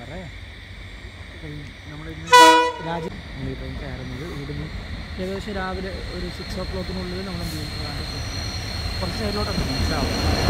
സാറേ. നമ്മൾ ഇന്ന് രാജ്യം ഈ ട്രെയിൻ കയറുന്നത് ഇവിടുന്ന് ഏകദേശം രാവിലെ ഒരു സിക്സ് ഓ ക്ലോക്കിനുള്ളിൽ നമ്മൾ എന്ത് ചെയ്യും? ഏതാണ്ട് കുറച്ച് സൈഡിലോട്ട് മനസ്സിലാവും